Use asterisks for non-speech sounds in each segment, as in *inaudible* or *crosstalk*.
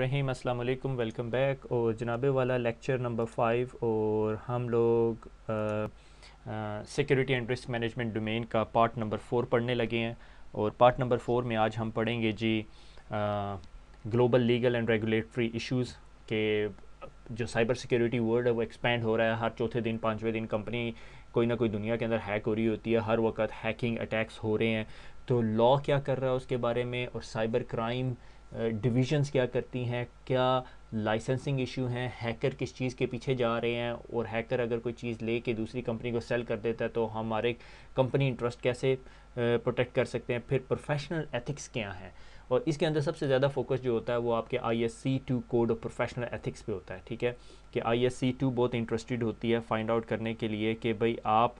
रहीम, अस्सलाम वालेकुम, welcome back. और जनाबे वाला लेक्चर नंबर फाइव, और हम लोग security and risk management domain का पार्ट नंबर फोर पढ़ने लगे हैं। और पार्ट नंबर फोर में आज हम पढ़ेंगे जी global legal and regulatory issues के, जो साइबर सिक्योरिटी वर्ल्ड है, वो एक्सपेंड हो रहा है। हर चौथे दिन, पाँचवें दिन कंपनी कोई ना कोई दुनिया के अंदर हैक हो रही होती है। हर वक्त हैकिंग अटैक्स हो रहे हैं। तो लॉ क्या कर रहा है उसके बारे में? और साइबर क्राइम डिविजन्स क्या करती हैं, क्या लाइसेंसिंग इशू हैं, हैकर किस चीज़ के पीछे जा रहे हैं, और हैकर अगर कोई चीज़ ले के दूसरी कंपनी को सेल कर देता है तो हमारे कंपनी इंटरेस्ट कैसे प्रोटेक्ट कर सकते हैं? फिर प्रोफेशनल एथिक्स क्या हैं? और इसके अंदर सबसे ज़्यादा फोकस जो होता है, वो आपके I S C two code of professional ethics पे होता है, ठीक है? कि आई एस सी टू बहुत इंटरेस्टेड होती है फाइंड आउट करने के लिए कि भाई आप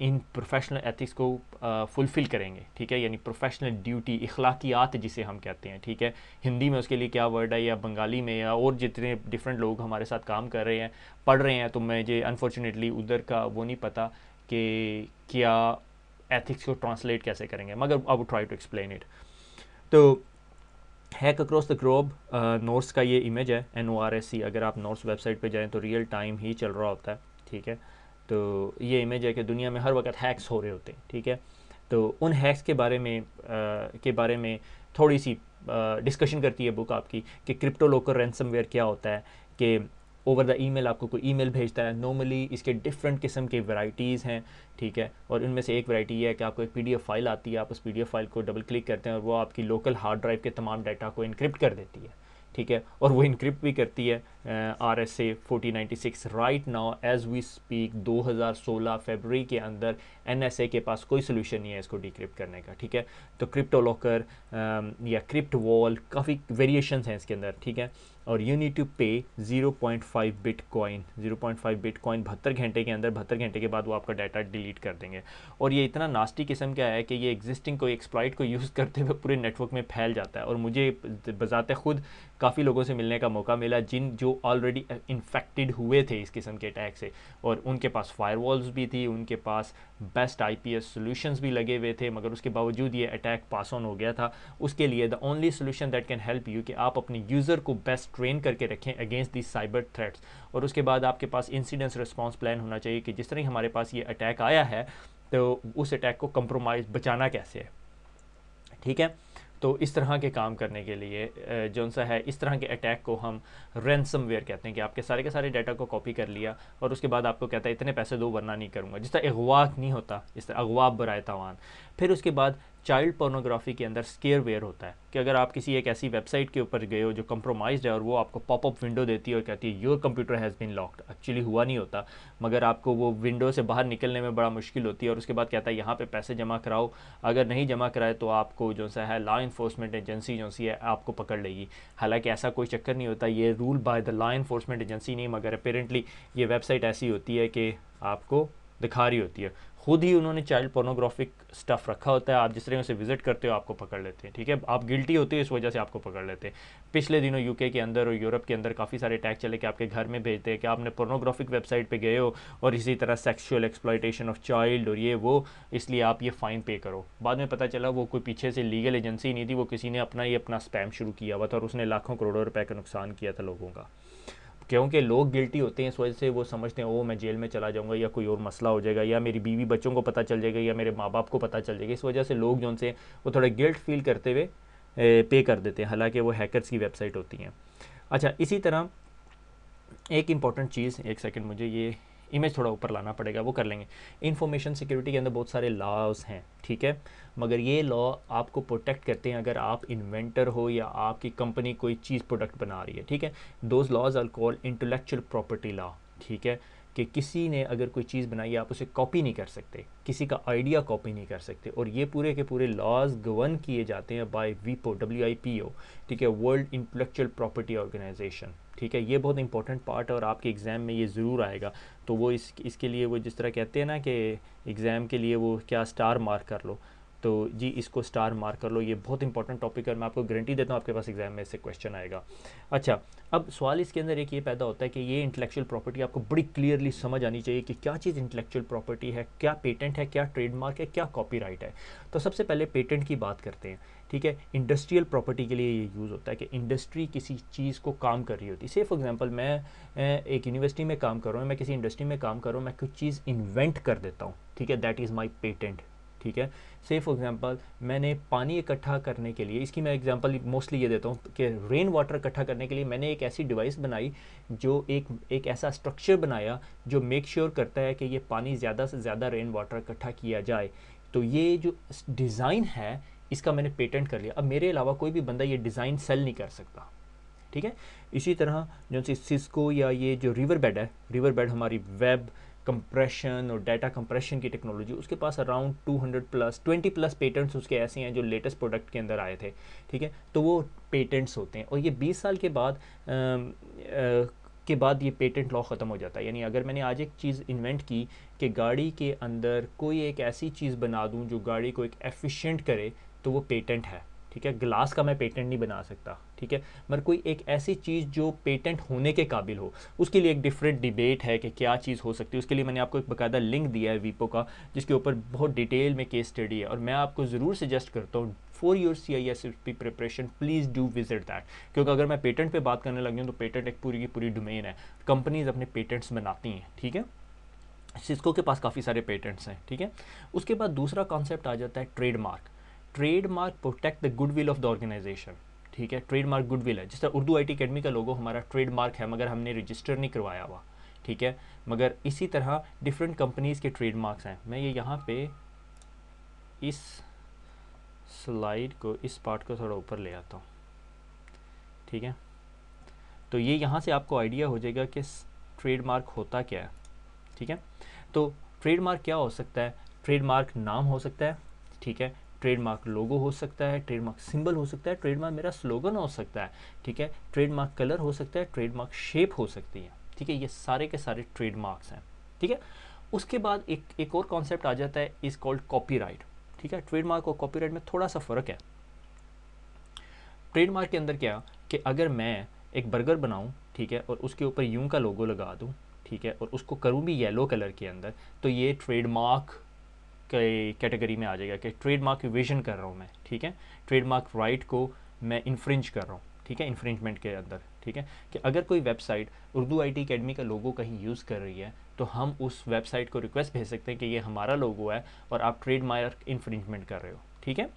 इन प्रोफेशनल एथिक्स को फुलफ़िल करेंगे, ठीक है? यानी प्रोफेशनल ड्यूटी इखलाकियात जिसे हम कहते हैं, ठीक है? हिंदी में उसके लिए क्या वर्ड है या बंगाली में या और जितने डिफरेंट लोग हमारे साथ काम कर रहे हैं, पढ़ रहे हैं तो मुझे अनफॉर्चुनेटली उधर का वो नहीं पता कि क्या एथिक्स को ट्रांसलेट कैसे करेंगे, मगर I would try to explain it तो hack across the globe Norse का ये इमेज है N O R S C अगर आप नोर्स वेबसाइट पे जाएँ तो रियल टाइम ही चल रहा होता है, ठीक है? तो ये इमेज है कि दुनिया में हर वक्त हैक्स हो रहे होते हैं ठीक है? तो उन हैक्स के बारे में आ, के बारे में थोड़ी सी डिस्कशन करती है बुक आपकी कि क्रिप्टो लोकल रैंसमवेयर क्या होता है कि ओवर द ईमेल आपको कोई ईमेल भेजता है। नॉर्मली इसके डिफरेंट किस्म के वैरायटीज़ हैं ठीक है? और उनमें से एक वैरायटी ये है कि आपको एक पीडीएफ फ़ाइल आती है आप उस पीडीएफ फ़ाइल को डबल क्लिक करते हैं और वो आपकी लोकल हार्ड ड्राइव के तमाम डाटा को इनक्रिप्ट कर देती है। ठीक है? और वो इनक्रिप्ट भी करती है R S A ninety six right now as we speak 2016 फरवरी के अंदर एन एस ए के पास कोई सोल्यूशन नहीं है इसको डिक्रिप्ट करने का, ठीक है? तो क्रिप्टो लॉकर या क्रिप्ट वॉल काफ़ी वेरिएशन हैं इसके अंदर, ठीक है? और यू नीड टू पे 0.5 बिट कॉइन 0.5 बिट कॉइन बहत्तर घंटे के अंदर, बहत्तर घंटे के बाद वो आपका डाटा डिलीट कर देंगे। और ये इतना नास्टी किस्म का है कि ये एग्जिस्टिंग कोई एक्सप्लॉइट को यूज़ करते हुए पूरे नेटवर्क में फैल जाता है। और मुझे बजाते खुद काफ़ी लोगों से मिलने का मौका मिला जिन जो ऑलरेडी इन्फेक्टेड हुए थे इस किस्म के अटैक से। और उनके पास फायरवॉल्स भी थी, उनके पास बेस्ट आईपीएस सॉल्यूशंस भी लगे हुए थे, मगर उसके बावजूद ये अटैक पास ऑन हो गया था। उसके लिए the only solution that can help you कि आप अपने यूज़र को बेस्ट ट्रेन करके रखें अगेंस्ट दी साइबर थ्रेट्स और उसके बाद आपके पास इंसिडेंस रिस्पॉन्स प्लान होना चाहिए कि जिस तरह हमारे पास ये अटैक आया है तो उस अटैक को कंप्रोमाइज़ बचाना कैसे है? ठीक है? तो इस तरह के काम करने के लिए जो सा है, इस तरह के अटैक को हम वेयर कहते हैं कि आपके सारे के सारे डाटा को कॉपी कर लिया और उसके बाद आपको कहता है, इतने पैसे दो, वरना नहीं करूँगा। जिस तरह अगवा नहीं होता, इस तरह अगवा बरए तवान फिर उसके बाद चाइल्ड पोर्नोग्राफी के अंदर स्केयर वेयर होता है कि अगर आप किसी एक ऐसी वेबसाइट के ऊपर गए हो जो कंप्रोमाइज है और वो आपको पॉपअप विंडो देती है और कहती है your computer has been locked actually हुआ नहीं होता, मगर आपको वो विंडो से बाहर निकलने में बड़ा मुश्किल होती है और उसके बाद कहता है, यहाँ पे पैसे जमा कराओ, अगर नहीं जमा कराए तो आपको जो सा है लॉ इन्फोर्समेंट एजेंसी जो सी है, आपको पकड़ लेगी. हालाँकि ऐसा कोई चक्कर नहीं होता, ये rule by the law enforcement agency नहीं, मगर अपेरेंटली ये वेबसाइट ऐसी होती है कि आपको दिखा रही होती है। खुद ही उन्होंने चाइल्ड पोर्नोग्राफिक स्टफ़ रखा होता है। आप जिस तरह से विज़िट करते हो, आपको पकड़ लेते हैं, ठीक है? आप गिल्टी होते हो, इस वजह से आपको पकड़ लेते हैं। पिछले दिनों यूके के अंदर और यूरोप के अंदर काफ़ी सारे टैग चले कि आपके घर में भेजते हैं, कि आपने पोर्नोग्राफिक वेबसाइट पे गए हो और इसी तरह सेक्शुअल एक्सप्लाइटेशन ऑफ़ चाइल्ड और ये वो, इसलिए आप ये फ़ाइन पे करो। बाद में पता चला, वो कोई पीछे से लीगल एजेंसी नहीं थी, वो किसी ने अपना ही अपना स्पैम शुरू किया हुआ था और उसने लाखों करोड़ों रुपये का नुकसान किया था लोगों का। क्योंकि लोग गिल्टी होते हैं, इस वजह से वो समझते हैं ओ मैं जेल में चला जाऊँगा या कोई और मसला हो जाएगा या मेरी बीवी बच्चों को पता चल जाएगा या मेरे माँ बाप को पता चल जाएगा। इस वजह से लोग जो उनसे, वो थोड़ा गिल्ट फील करते हुए पे कर देते हैं। हालाँकि वो हैकर्स की वेबसाइट होती हैं। अच्छा इसी तरह एक इंपॉर्टेंट चीज़, एक सेकेंड मुझे ये इमेज थोड़ा ऊपर लाना पड़ेगा, वो कर लेंगे। इन्फॉर्मेशन सिक्योरिटी के अंदर बहुत सारे लॉज हैं, ठीक है? मगर ये लॉ आपको प्रोटेक्ट करते हैं अगर आप इन्वेंटर हो या आपकी कंपनी कोई चीज़ प्रोडक्ट बना रही है, ठीक है? Those laws are call intellectual property law ठीक है? कि किसी ने अगर कोई चीज़ बनाई, आप उसे कॉपी नहीं कर सकते। किसी का आइडिया कॉपी नहीं कर सकते। और ये पूरे के पूरे लॉज गवर्न किए जाते हैं बाय वीपो डब्ल्यू आई पी ओ ठीक है वर्ल्ड इंटेलेक्चुअल प्रॉपर्टी ऑर्गेनाइजेशन ठीक है। ये बहुत इंपॉर्टेंट पार्ट है और आपके एग्ज़ाम में ये ज़रूर आएगा। तो वो इस, इसके लिए वो जिस तरह कहते हैं ना कि एग्ज़ाम के लिए वो क्या स्टार मार्क कर लो। तो जी, इसको स्टार मार्क कर लो, ये बहुत इंपॉर्टेंट टॉपिक है मैं आपको गारंटी देता हूँ आपके पास एग्ज़ाम में से क्वेश्चन आएगा। अच्छा अब सवाल इसके अंदर एक ये पैदा होता है कि ये इंटेलेक्चुअल प्रॉपर्टी आपको बड़ी क्लियरली समझ आनी चाहिए कि क्या चीज़ इंटेलेक्चुअल प्रॉपर्टी है, क्या पेटेंट है, क्या ट्रेडमार्क है, क्या कॉपीराइट है। तो सबसे पहले पेटेंट की बात करते हैं, ठीक है? इंडस्ट्रियल प्रॉपर्टी के लिए ये यूज़ होता है कि इंडस्ट्री किसी चीज़ को काम कर रही होती है। से एग्जांपल मैं एक यूनिवर्सिटी में काम कर रहा हूँ, मैं किसी इंडस्ट्री में काम कर रहा हूँ, मैं कुछ चीज़ इन्वेंट कर देता हूँ, ठीक है? दैट इज़ माई पेटेंट ठीक है? से फॉर एग्जांपल मैंने पानी इकट्ठा करने के लिए, इसकी मैं एग्जांपल मोस्टली ये देता हूँ कि रेन वाटर इकट्ठा करने के लिए मैंने एक ऐसी डिवाइस बनाई जो एक एक ऐसा स्ट्रक्चर बनाया जो मेक श्योर sure करता है कि ये पानी ज़्यादा से ज़्यादा रेन वाटर इकट्ठा किया जाए। तो ये जो डिज़ाइन है, इसका मैंने पेटेंट कर लिया। अब मेरे अलावा कोई भी बंदा ये डिज़ाइन सेल नहीं कर सकता। ठीक है? इसी तरह, जो सिस्को या ये जो रिवर बेड है रिवर बेड हमारी वेब कंप्रेशन और डाटा कंप्रेशन की टेक्नोलॉजी उसके पास अराउंड 200 प्लस 20 प्लस पेटेंट्स उसके ऐसे हैं जो लेटेस्ट प्रोडक्ट के अंदर आए थे ठीक है? तो वो पेटेंट्स होते हैं। और ये 20 साल के बाद आ, आ, के बाद ये पेटेंट लॉ ख़त्म हो जाता है। यानी अगर मैंने आज एक चीज़ इन्वेंट की कि गाड़ी के अंदर कोई एक ऐसी चीज़ बना दूँ जो गाड़ी को एक एफिशिएंट करे तो वो पेटेंट है ठीक है? ग्लास का मैं पेटेंट नहीं बना सकता। ठीक है? मगर कोई एक ऐसी चीज़ जो पेटेंट होने के काबिल हो, उसके लिए एक डिफरेंट डिबेट है कि क्या चीज़ हो सकती है। उसके लिए मैंने आपको एक बकायदा लिंक दिया है वीपो का, जिसके ऊपर बहुत डिटेल में केस स्टडी है। और मैं आपको ज़रूर सजेस्ट करता हूँ for your C I S P preparation please do visit that क्योंकि अगर मैं पेटेंट पे बात करने लगी हूँ तो पेटेंट एक पूरी की पूरी डोमेन है। कंपनीज़ अपने पेटेंट्स बनाती हैं, ठीक है? सिस्को के पास काफ़ी सारे पेटेंट्स हैं, ठीक है? उसके बाद दूसरा कॉन्सेप्ट आ जाता है trademark trademark protect the goodwill of the organisation ठीक है ट्रेडमार्क गुडविल है। जिस तरह उर्दू आई टी का लोगो, हमारा ट्रेडमार्क है, मगर हमने रजिस्टर नहीं करवाया हुआ, ठीक है? मगर इसी तरह डिफरेंट कंपनीज़ के ट्रेडमार्क्स हैं। मैं ये यहाँ पे इस स्लाइड को, इस पार्ट को थोड़ा ऊपर ले आता हूँ, ठीक है? तो ये यहाँ से आपको आइडिया हो जाएगा कि ट्रेडमार्क होता क्या है, ठीक है? तो ट्रेडमार्क क्या हो सकता है? ट्रेडमार्क नाम हो सकता है, ठीक है? ट्रेडमार्क लोगो हो सकता है, ट्रेडमार्क सिंबल हो सकता है, ट्रेडमार्क मेरा स्लोगन हो सकता है, ठीक है? ट्रेडमार्क कलर हो सकता है, ट्रेडमार्क शेप हो सकती है, ठीक है? ये सारे के सारे ट्रेडमार्क्स हैं, ठीक है? उसके बाद एक एक और कॉन्सेप्ट आ जाता है, इज़ कॉल्ड कॉपीराइट, ठीक है? ट्रेडमार्क और कॉपीराइट में थोड़ा सा फ़र्क है। ट्रेडमार्क के अंदर क्या कि अगर मैं एक बर्गर बनाऊँ, ठीक है? और उसके ऊपर यूँ का लोगो लगा दूँ, ठीक है? और उसको करूँ भी येलो कलर के अंदर तो ये ट्रेडमार्क के कैटेगरी में आ जाएगा कि ट्रेडमार्क विजन कर रहा हूँ मैं, ठीक है? ट्रेडमार्क राइट को मैं इन्फ्रिंज कर रहा हूँ, ठीक है? इन्फ्रिंजमेंट के अंदर, ठीक है? कि अगर कोई website Urdu I T academy का लोगो कहीं यूज़ कर रही है तो हम उस वेबसाइट को रिक्वेस्ट भेज सकते हैं कि ये हमारा लोगो है और आप ट्रेडमार्क इन्फ्रिंजमेंट कर रहे हो, ठीक है?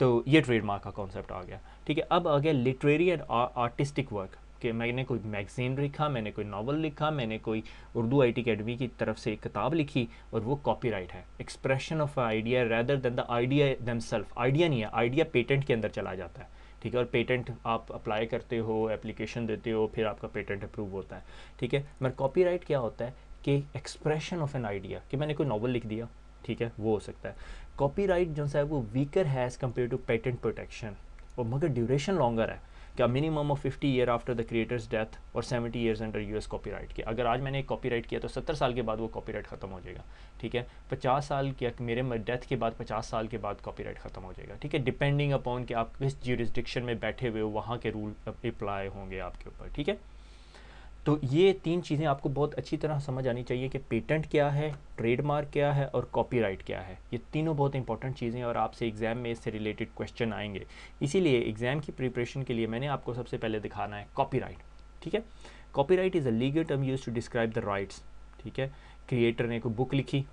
तो ये ट्रेडमार्क का कॉन्सेप्ट आ गया, ठीक है? अब आ गया लिटरेरी एंड आर्टिस्टिक वर्क कि मैंने कोई मैगज़ीन लिखा, मैंने कोई नावल लिखा, मैंने कोई उर्दू आई टी अकेडमी की तरफ़ से एक किताब लिखी और वो कॉपीराइट है। Expression of idea rather than the idea दम सेल्फ आइडिया नहीं है, आइडिया पेटेंट के अंदर चला जाता है। ठीक है, और पेटेंट आप अप्लाई करते हो, एप्लीकेशन देते हो, फिर आपका पेटेंट अप्रूव होता है। ठीक है, मगर कॉपीराइट क्या होता है कि एक्सप्रेशन ऑफ़ एन आइडिया, कि मैंने कोई नावल लिख दिया, ठीक है, वो हो सकता है। कॉपीराइट जो है वो वीकर है as compare to patent protection और मगर ड्यूरेशन लॉन्गर है। क्या minimum of fifty year after the creator's death और seventy years under US copyright के। अगर आज मैंने एक कॉपीराइट किया तो सत्तर साल के बाद वो कॉपीराइट खत्म हो जाएगा, ठीक है? पचास साल के मेरे डेथ के बाद पचास साल के बाद कॉपीराइट खत्म हो जाएगा, ठीक है? डिपेंडिंग अपॉन कि आप किस ज्यूरिस्डिक्शन में बैठे हुए हो, वहाँ के रूल अप्लाई होंगे आपके ऊपर, ठीक है? तो ये तीन चीज़ें आपको बहुत अच्छी तरह समझ आनी चाहिए कि पेटेंट क्या है, ट्रेडमार्क क्या है और कॉपीराइट क्या है। ये तीनों बहुत इंपॉर्टेंट चीज़ें और आपसे एग्ज़ाम में इससे रिलेटेड क्वेश्चन आएँगे। इसीलिए एग्ज़ाम की प्रिपरेशन के लिए मैंने आपको सबसे पहले दिखाना है कॉपीराइट, ठीक है? Copyright is a legal term use to describe the rights, ठीक है? क्रिएटर ने कोई बुक लिखी,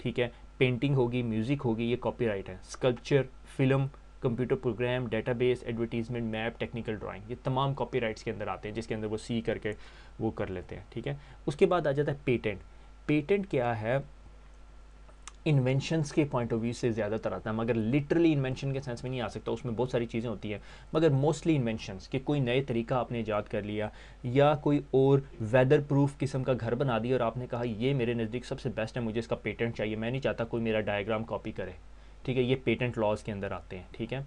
ठीक है? पेंटिंग होगी, म्यूज़िक होगी, ये कॉपीराइट है। Sculpture, film computer program database advertisement map technical drawing ये तमाम कॉपीराइट्स के अंदर आते हैं, जिसके अंदर वो सी करके वो कर लेते हैं, ठीक है? उसके बाद आ जाता है पेटेंट पेटेंट क्या है? इन्वेंशंस के पॉइंट ऑफ़ व्यू से ज़्यादातर आता है, मगर लिटरली इन्वेंशन के सेंस में नहीं आ सकता, उसमें बहुत सारी चीज़ें होती हैं। मगर मोस्टली इन्वेंशंस कि कोई नए तरीका आपने ईजाद कर लिया, या कोई और वेदर प्रूफ किस्म का घर बना दिया और आपने कहा, ये मेरे नज़दीक सबसे बेस्ट है, मुझे इसका पेटेंट चाहिए, मैं नहीं चाहता कोई मेरा डायग्राम कॉपी करे। ठीक है, ये पेटेंट लॉज के अंदर आते हैं, ठीक है?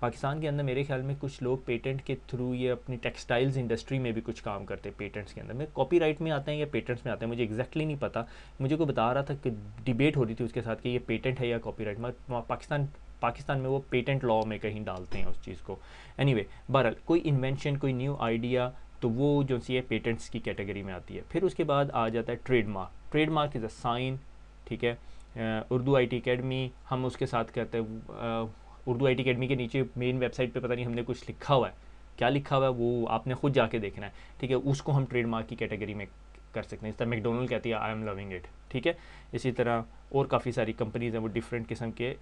पाकिस्तान के अंदर मेरे ख्याल में कुछ लोग पेटेंट के थ्रू ये अपनी टेक्सटाइल्स इंडस्ट्री में भी कुछ काम करते हैं पेटेंट्स के अंदर। में कॉपीराइट में आते हैं या पेटेंट्स में आते हैं, मुझे एक्जैक्टली नहीं पता। मुझे को बता रहा था कि डिबेट हो रही थी उसके साथ कि ये पेटेंट है या कॉपीराइट मगर पाकिस्तान पाकिस्तान में वो पेटेंट लॉ में कहीं डालते हैं उस चीज़ को। एनी वे बहरहाल, कोई इन्वेंशन कोई न्यू आइडिया तो वो जो सी है पेटेंट्स की कैटेगरी में आती है। फिर उसके बाद आ जाता है trademark trademark is a sign ठीक है? उर्दू आई टी अकेडमी हम उसके साथ कहते हैं। उर्दू आई टी अकेडमी के नीचे मेन वेबसाइट पे पता नहीं हमने कुछ लिखा हुआ है। क्या लिखा हुआ है वो आपने खुद जाके देखना है, ठीक है? उसको हम ट्रेडमार्क की कैटेगरी में कर सकते हैं। इस तरह मैकडोनल्ड कहती है आई एम लविंग इट ठीक है? इसी तरह और काफ़ी सारी कंपनीज़ हैं वो डिफरेंट किस्म के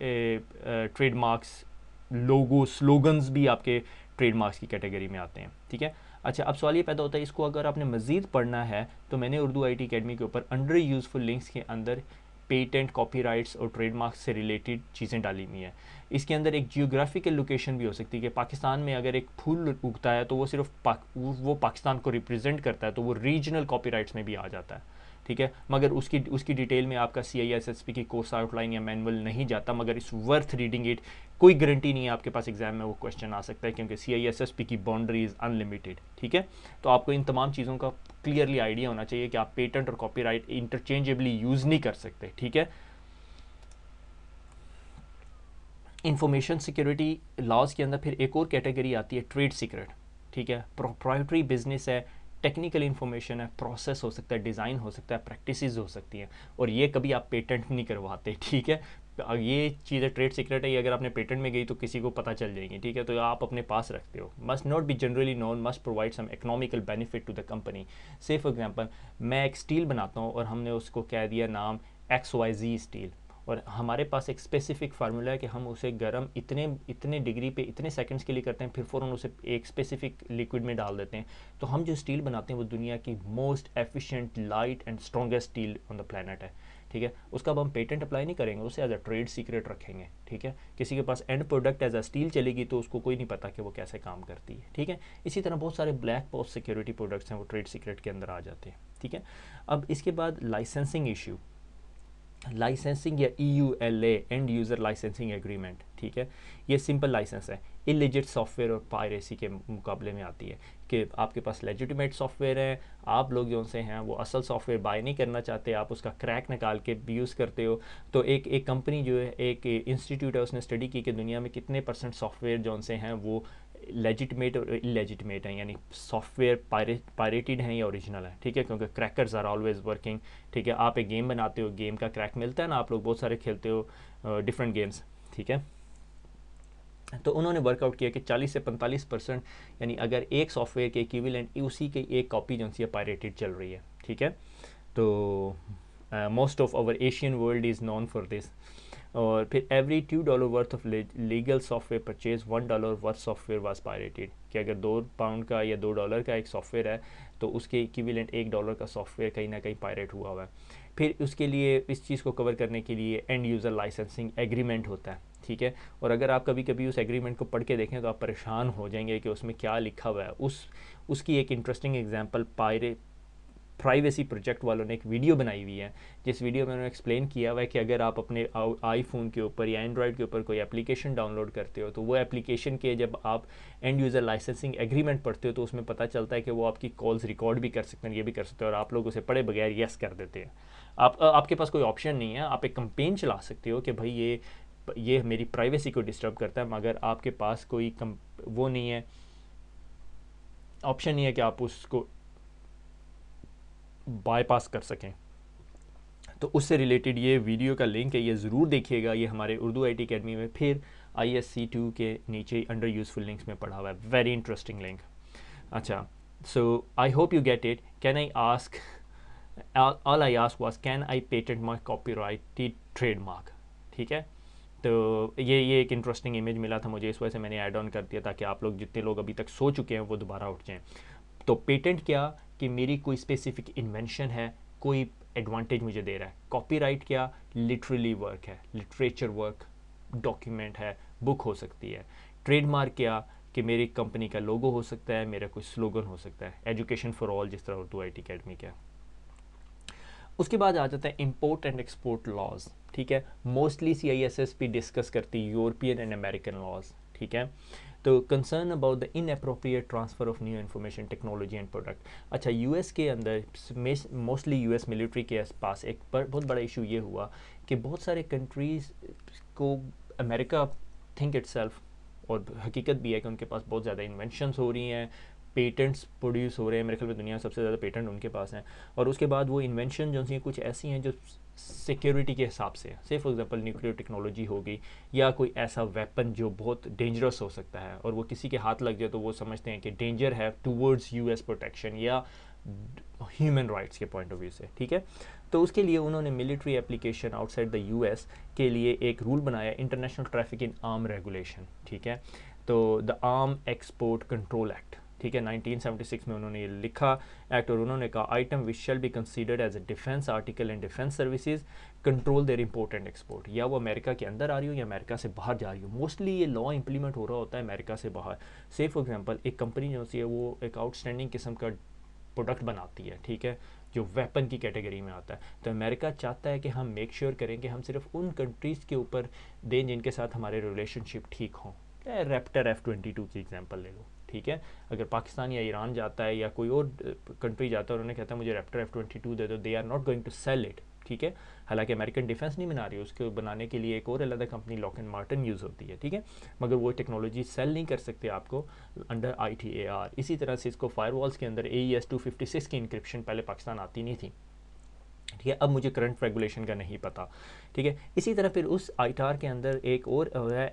ट्रेडमार्क्स लोगो स्लोगन्स भी आपके ट्रेडमार्क्स की कैटेगरी में आते हैं, ठीक है? अच्छा अब सवाल ये पैदा होता है, इसको अगर आपने मज़ीद पढ़ना है तो मैंने उर्दू आई टी अकेडमी के ऊपर अंडर यूज़फुल लिंक्स के अंदर पेटेंट कॉपीराइट्स और ट्रेडमार्क से रिलेटेड चीज़ें डाली हुई हैं। इसके अंदर एक जियोग्राफिकल लोकेशन भी हो सकती है कि पाकिस्तान में अगर एक फूल उगता है तो वो सिर्फ़ पाक, वो पाकिस्तान को रिप्रेजेंट करता है तो वो रीजनल कॉपीराइट्स में भी आ जाता है। ठीक है? मगर उसकी उसकी डिटेल में आपका C I S S P की कोर्स आउटलाइन या मैनुअल नहीं जाता, मगर इस वर्थ रीडिंग इट कोई गारंटी नहीं है आपके पास एग्ज़ाम में वो क्वेश्चन आ सकता है, क्योंकि C I S S P की बाउंड्री इज़ अनलिमिटेड ठीक है? तो आपको इन तमाम चीज़ों का क्लियरली आइडिया होना चाहिए कि आप पेटेंट और कॉपीराइट इंटरचेंजेबली यूज़ नहीं कर सकते, ठीक है? इंफॉर्मेशन सिक्योरिटी लॉज के अंदर फिर एक और कैटेगरी आती है ट्रेड सीक्रेट ठीक है? प्रोप्राइटरी बिज़नेस है टेक्निकल इन्फॉर्मेशन है, प्रोसेस हो सकता है, डिज़ाइन हो सकता है, प्रैक्टिसेस हो सकती हैं। और ये कभी आप पेटेंट नहीं करवाते, *laughs* ठीक है? ये चीज़ें ट्रेड सीक्रेट है, ये अगर आपने पेटेंट में गई तो किसी को पता चल जाएगी, ठीक है? तो आप अपने पास रखते हो। Must not be generally known, must provide some economical benefit to the company. Say for example, मैं एक स्टील बनाता हूँ और हमने उसको कह दिया नाम एक्स वाई जी स्टील। और हमारे पास एक स्पेसिफिक फार्मूला है कि हम उसे गर्म इतने इतने डिग्री पे, इतने सेकंड्स के लिए करते हैं, फिर फ़ौरन उसे एक स्पेसिफिक लिक्विड में डाल देते हैं। तो हम जो स्टील बनाते हैं वो दुनिया की most efficient light and strongest steel on the planet है। ठीक है? उसका अब हम पेटेंट अप्लाई नहीं करेंगे, उसे एज अ ट्रेड सीक्रेट रखेंगे। ठीक है? किसी के पास end product as a steel चलेगी तो उसको कोई नहीं पता कि वो कैसे काम करती है। ठीक है? इसी तरह बहुत सारे ब्लैक बॉक्स सिक्योरिटी प्रोडक्ट्स हैं, वो ट्रेड सीक्रेट के अंदर आ जाते हैं। ठीक है? अब इसके बाद लाइसेंसिंग इशू लाइसेंसिंग या E U L end user licensing agreement ठीक है? ये सिंपल लाइसेंस है। इलिजिट सॉफ्टवेयर और पायरेसी के मुकाबले में आती है कि आपके पास लेजिटिमेट सॉफ्टवेयर है, आप लोग जो से हैं, वो असल सॉफ्टवेयर बाय नहीं करना चाहते, आप उसका क्रैक निकाल के यूज़ करते हो। तो एक एक कंपनी जो है, एक इंस्टीट्यूट है, उसने स्टडी की कि दुनिया में कितने परसेंट सॉफ्टवेयर जो से हैं, वो लेजिटमेट और इलेजिटमेट हैं, यानी सॉफ्टवेयर पायरेटेड हैं या ओरिजिनल है, ठीक है? क्योंकि क्रैकर्स आर ऑलवेज वर्किंग ठीक है? आप एक गेम बनाते हो गेम का क्रैक मिलता है ना, आप लोग बहुत सारे खेलते हो डिफरेंट गेम्स ठीक है? तो उन्होंने वर्कआउट किया कि 40 से 45 परसेंट यानी अगर एक सॉफ्टवेयर के इक्विवेलेंट उसी की एक कॉपी जो सी पायरेटेड चल रही है, ठीक है? तो most of our Asian world is known for this और फिर every two dollar worth of legal software purchase one dollar worth software was pirated कि अगर दो पाउंड का या दो डॉलर का एक सॉफ्टवेयर है तो उसके इक्विवेलेंट एक डॉलर का सॉफ्टवेयर कहीं ना कहीं पायरेट हुआ हुआ है। फिर उसके लिए इस चीज़ को कवर करने के लिए एंड यूज़र लाइसेंसिंग एग्रीमेंट होता है, ठीक है? और अगर आप कभी कभी उस एग्रीमेंट को पढ़ के देखें तो आप परेशान हो जाएँगे कि उसमें क्या लिखा हुआ है। उस, उसकी एक इंटरेस्टिंग एग्जांपल पायरे प्राइवेसी प्रोजेक्ट वालों ने एक वीडियो बनाई हुई है, जिस वीडियो में उन्होंने एक्सप्लेन किया हुआ है कि अगर आप अपने आईफोन के ऊपर या एंड्रॉयड के ऊपर कोई एप्लीकेशन डाउनलोड करते हो तो वो एप्लीकेशन के जब आप एंड यूज़र लाइसेंसिंग एग्रीमेंट पढ़ते हो तो उसमें पता चलता है कि वो आपकी कॉल्स रिकॉर्ड भी कर सकते हैं, ये भी कर सकते हैं, और आप लोग उसे पढ़े बगैर येस कर देते हैं। आप आपके पास कोई ऑप्शन नहीं है, आप एक कंपेन चला सकते हो कि भाई ये ये मेरी प्राइवेसी को डिस्टर्ब करता है, मगर आपके पास कोई कम वो नहीं है। ऑप्शन नहीं है कि आप उसको बाईपास कर सकें। तो उससे रिलेटेड ये वीडियो का लिंक है, ये ज़रूर देखिएगा, ये हमारे उर्दू आई टी अकेडमी में, फिर आई एस सी टू के नीचे अंडर यूज़फुल लिंक्स में पढ़ा हुआ है। वेरी इंटरेस्टिंग लिंक अच्छा so I hope you get it can I ask all I ask was can I patent right trademark ठीक है? तो ये ये एक इंटरेस्टिंग इमेज मिला था मुझे, इस वजह से मैंने ऐड ऑन कर दिया ताकि आप लोग जितने लोग अभी तक सो चुके हैं, वो दोबारा उठ जाएँ। तो पेटेंट क्या? कि मेरी कोई स्पेसिफिक इन्वेंशन है, कोई एडवांटेज मुझे दे रहा है। कॉपीराइट क्या? लिटरली वर्क है। लिटरेचर वर्क डॉक्यूमेंट है बुक हो सकती है। ट्रेडमार्क क्या? कि मेरी कंपनी का लोगो हो सकता है, मेरा कोई स्लोगन हो सकता है। एजुकेशन फॉर ऑल जिस तरह उर्दू आई टी अकेडमी का उसके बाद आ जाता है इम्पोर्ट एंड एक्सपोर्ट लॉज ठीक है? Mostly C I S S P discuss करती यूरोपियन एंड अमेरिकन लॉज ठीक है? तो concern about the inappropriate transfer of new information technology and product अच्छा यूएस के अंदर मोस्टली यूएस मिलिट्री के पास एक पर, बहुत बड़ा इशू ये हुआ कि बहुत सारे कंट्रीज़ को अमेरिका थिंक इट और हकीकत भी है कि उनके पास बहुत ज़्यादा इन्वेंशनस हो रही हैं पेटेंट्स प्रोड्यूस हो रहे हैं, मेरे ख्याल में दुनिया में सबसे ज़्यादा पेटेंट उनके पास हैं। और उसके बाद वो इन्वेंशन जो हैं, कुछ ऐसी हैं जो सिक्योरिटी के हिसाब से से फॉर एग्जांपल न्यूक्लियर टेक्नोलॉजी होगी या कोई ऐसा वेपन जो बहुत डेंजरस हो सकता है, और वो किसी के हाथ लग जाए तो वो समझते हैं कि डेंजर है टूवर्ड्स यूएस प्रोटेक्शन या ह्यूमन राइट्स के पॉइंट ऑफ़ व्यू से, ठीक है? तो उसके लिए उन्होंने military application outside the US के लिए एक रूल बनाया international traffic in arm regulation ठीक है? तो the arm export control act ठीक है 1976 में उन्होंने ये लिखा, एक्ट, और उन्होंने कहा item which shall be considered as a defence article and defence services control their import and export या वो अमेरिका के अंदर आ रही हो या अमेरिका से बाहर जा रही हो? मोस्टली ये लॉ इंप्लीमेंट हो रहा होता है अमेरिका से बाहर। से फॉर एग्ज़ाम्पल एक कंपनी जो सी है, वो एक आउटस्टैंडिंग किस्म का प्रोडक्ट बनाती है, ठीक है, जो वेपन की कैटेगरी में आता है। तो अमेरिका चाहता है कि हम मेक श्योर sure करें कि हम सिर्फ़ उन कंट्रीज़ के ऊपर दें जिनके साथ हमारे रिलेशनशिप ठीक हों। रेप्टर एफ़ ट्वेंटी टू की एग्जांपल ले लो। ठीक है? अगर पाकिस्तान या ईरान जाता है या कोई और कंट्री जाता है और उन्हें कहता है, मुझे रेप्टर एफ़ ट्वेंटी टू दे दो they are not going to sell it ठीक है? हालाँकि अमेरिकन डिफेंस नहीं बना रही है, उसके बनाने के लिए एक और अलग company Lockheed and Martin use होती है, ठीक है? मगर वो टेक्नोलॉजी सेल नहीं कर सकते आपको under I T A R इसी तरह से इसको फायर के अंदर ए एस सिक्स की इंक्रिप्शन पहले पाकिस्तान आती नहीं थी, ठीक है? अब मुझे करंट रेगुलेशन का नहीं पता, ठीक है? इसी तरह फिर उस आई के अंदर एक और है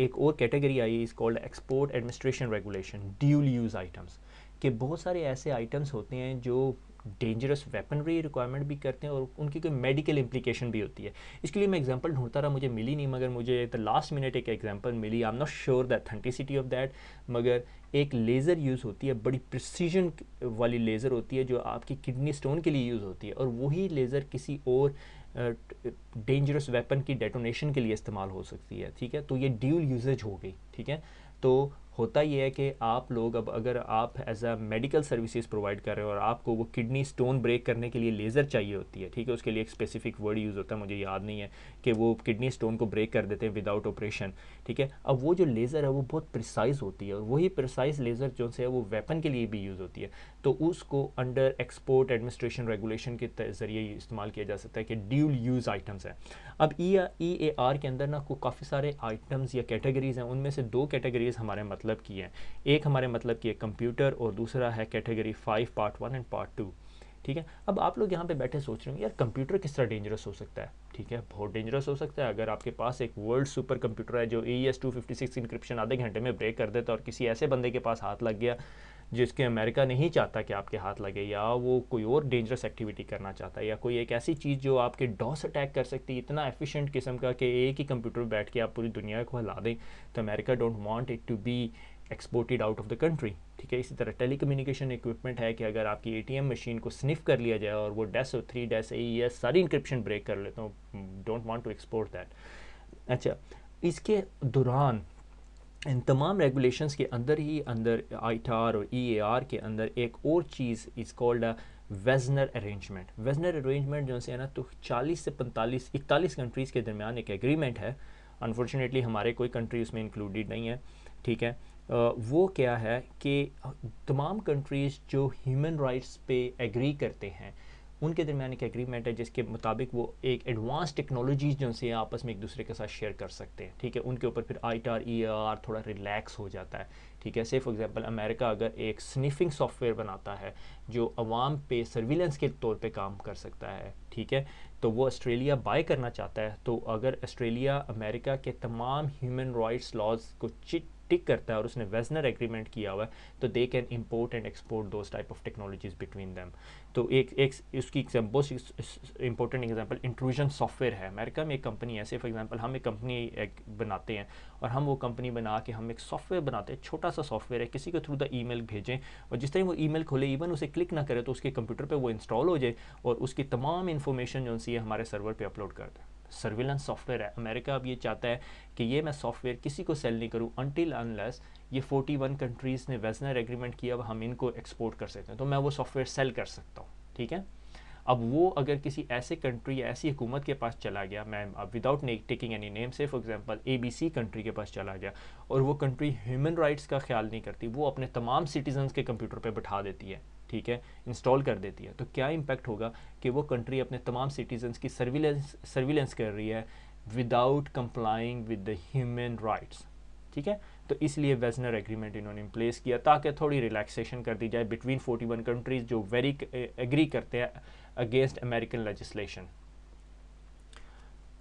एक और category I is called export administration regulation dual use items कि बहुत सारे ऐसे आइटम्स होते हैं जो डेंजरस वेपनरी रिक्वायरमेंट भी करते हैं और उनकी कोई मेडिकल इम्प्लीकेशन भी होती है। इसके लिए मैं एग्जांपल ढूंढता रहा, मुझे मिली नहीं, मगर मुझे द लास्ट मिनट एक example milli. I am not sure the authenticity of that मगर एक लेज़र यूज़ होती है, बड़ी प्रिसीजन वाली लेज़र होती है, जो आपकी किडनी स्टोन के लिए यूज़ होती है, और वही लेज़र किसी और डेंजरस वेपन की डेटोनेशन के लिए इस्तेमाल हो सकती है, ठीक है? तो ये ड्यूल यूजेज हो गई, ठीक है? तो होता ये है कि आप लोग अब अगर आप as a medical services provide कर रहे हो और आपको वो किडनी स्टोन ब्रेक करने के लिए लेज़र चाहिए होती है, ठीक है? उसके लिए एक स्पेसिफिक वर्ड यूज़ होता है, मुझे याद नहीं है कि वो किडनी स्टोन को ब्रेक कर देते हैं विदाउट ऑपरेशन ठीक है? अब वो जो लेज़र है, वो बहुत प्रिसाइज होती है और वही प्रिसाइज लेज़र जो है वो वेपन के लिए भी यूज़ होती है। तो उसको अंडर एक्सपोर्ट एडमिनिस्ट्रेशन रेगुलेशन के ज़रिए इस्तेमाल किया जा सकता है कि ड्यूल यूज़ आइटम्स हैं। अब ई ई ए आर के अंदर ना को काफ़ी सारे आइटम्स या कैटेगरीज हैं, उनमें से दो कैटेगरीज हमारे मतलब की हैं। एक हमारे मतलब की है कंप्यूटर और दूसरा है category five part one and part two ठीक है? अब आप लोग यहाँ पे बैठे सोच रहे हो यार कंप्यूटर किस तरह डेंजरस हो सकता है? ठीक है? बहुत डेंजरस हो सकता है। अगर आपके पास एक वर्ल्ड सुपर कंप्यूटर है जो E S two fifty six encryption आधे घंटे में ब्रेक कर देता है और किसी ऐसे बंदे के पास हाथ लग गया जिसके अमेरिका नहीं चाहता कि आपके हाथ लगे, या वो कोई और डेंजरस एक्टिविटी करना चाहता है, या कोई एक ऐसी चीज़ जो आपके डॉस अटैक कर सकती है, इतना एफिशिएंट किस्म का कि एक ही कंप्यूटर बैठ के आप पूरी दुनिया को हिला दें तो America don't want it to be exported out of the country ठीक है, इसी तरह टेली कम्युनिकेशन इक्विपमेंट है कि अगर आपकी एटीएम मशीन को स्निफ कर लिया जाए और वो डेस थ्री डेस ए सारी इंक्रिप्शन ब्रेक कर ले तो don't want to export that अच्छा इसके दौरान इन तमाम रेगुलेशंस के अंदर ही अंदर आईटीआर और ई ए आर के अंदर एक और चीज़ is called a Wassenaar arrangement Wassenaar arrangement जो है ना तो 40 से 45 इकतालीस कंट्रीज़ के दरमियान एक एग्रीमेंट है। अनफॉर्चुनेटली हमारे कोई कंट्री उसमें इंक्लूडेड नहीं है ठीक है? आ, वो क्या है कि तमाम कंट्रीज़ जो ह्यूमन राइट्स पे एग्री करते हैं उनके दरमियान एक एग्रीमेंट है जिसके मुताबिक वो एक एडवांस टेक्नोलॉजीज़ जो से आपस में एक दूसरे के साथ शेयर कर सकते हैं, ठीक है? उनके ऊपर फिर I T R E R थोड़ा रिलैक्स हो जाता है, ठीक है? से फॉर एग्जांपल अमेरिका अगर एक स्निफिंग सॉफ्टवेयर बनाता है, जो अवाम पे सर्विलेंस के तौर पे काम कर सकता है, ठीक है? तो वो ऑस्ट्रेलिया बाय करना चाहता है तो अगर ऑस्ट्रेलिया अमेरिका के तमाम ह्यूमन राइट्स लॉज को चिट टिक करता है और उसने वेजनर एग्रीमेंट किया हुआ है तो they can import and export those type of technologies between them तो एक एक उसकी बहुत इंपॉर्टेंट एग्ज़ाम्पल इंट्रूजन सॉफ्टवेयर है। अमेरिका में एक कंपनी है, सिर्फ़ एग्ज़ाम्पल हम एक कंपनी एक बनाते हैं और हम वो कंपनी बना के हम एक सॉफ्टवेयर बनाते हैं छोटा सा सॉफ्टवेयर है, किसी के थ्रू द ईमेल भेजें और जिस तरह वो ईमेल खोले इवन उसे क्लिक ना करें तो उसके कंप्यूटर पर वो इंस्टॉल हो जाए और उसकी तमाम इन्फॉर्मेशन जो सी हमारे सर्वर पर अपलोड कर दें। सर्विलेंस सॉफ्टवेयर है। अमेरिका अब ये चाहता है कि ये मैं सॉफ्टवेयर किसी को सेल नहीं करूँ अनटिल अनलेस ये 41 कंट्रीज़ ने वेजनर एग्रीमेंट किया अब हम इनको एक्सपोर्ट कर सकते हैं। तो मैं वो सॉफ्टवेयर सेल कर सकता हूँ, ठीक है? अब वो अगर किसी ऐसे कंट्री या ऐसी हुकूमत के पास चला गया, मैं अब without taking any name say for example ABC country के पास चला गया, और वो कंट्री ह्यूमन राइट्स का ख्याल नहीं करती, वो अपने तमाम सिटीजन्स के कंप्यूटर पे बैठा देती है। ठीक है इंस्टॉल कर देती है। तो क्या इम्पैक्ट होगा कि वो कंट्री अपने तमाम सिटीजन्स की सर्विलेंस सर्विलेंस कर रही है without complying with the human rights ठीक है? तो इसलिए वेजनर एग्रीमेंट इन्होंने प्लेस किया ताकि थोड़ी रिलैक्सेशन कर दी जाए बिटवीन 41 कंट्रीज़ जो वेरी एग्री करते हैं अगेंस्ट अमेरिकन लेजिस्लेशन